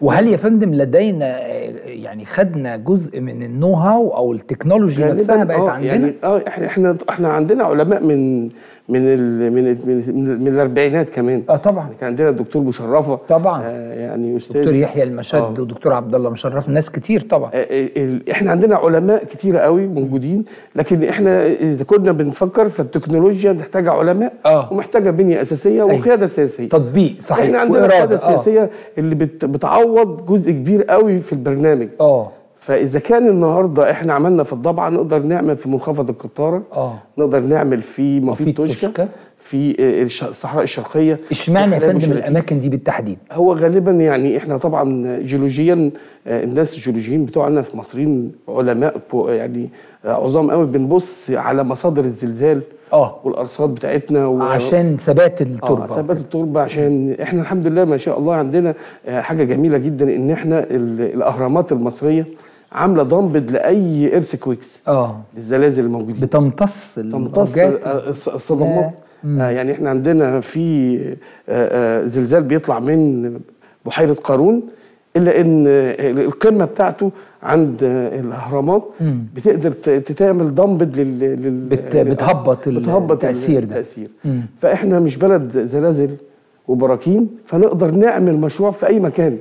وهل يا فندم لدينا يعني خدنا جزء من النو هاو أو التكنولوجي نفسها بقت آه، عندنا. يعني آه إحنا إحنا إحنا عندنا علماء من من ال من ال من, من, من الأربعينات كمان. آه طبعا. كان عندنا الدكتور مشرفة. طبعا. آه يعني أستاذ. دكتور يحيى المشد آه. ودكتور عبد الله مشرف ناس كتير طبعا. آه، ال- إحنا عندنا علماء كتيرة قوي موجودين لكن إحنا إذا كنا بنفكر فالتكنولوجيا محتاجة علماء آه. ومحتاجة بنية أساسية أيوة. وقيادة سياسيه تطبيق صحيح. إحنا عندنا وإرادة. القياده السياسيه اللي بت بتعوض جزء كبير قوي في البرنامج آه آه. فإذا كان النهارده إحنا عملنا في الضبعه نقدر نعمل في منخفض القطارة آه. نقدر نعمل في مفيد توشكا. في آه، الصحراء الشرقية. اشمعنى يا فندم. الأماكن دي بالتحديد؟ هو غالبا يعني إحنا طبعا جيولوجيا آه، الناس الجيولوجيين بتوعنا في مصريين علماء يعني آه، عظام قوي. بنبص على مصادر الزلزال آه. والأرصاد بتاعتنا و... عشان ثبات التربة. آه ثبات التربة. عشان إحنا الحمد لله ما شاء الله عندنا آه، حاجة جميلة جدا إن إحنا ال- الأهرامات المصرية عاملة ضمبد لأي ايرث كويكس آه. للزلازل الموجودين. بتمتص تمتص. آه، الصدمات. آه، يعني إحنا عندنا في آه، آه، زلزال بيطلع من بحيرة قارون إلا إن آه، القمة بتاعته عند آه، الأهرامات مم. بتقدر تعمل ضمبد لل, لل... بت- بتهبط بتهبط التأثير ده. التأثير مم. فإحنا مش بلد زلازل وبراكين فنقدر نعمل مشروع في أي مكان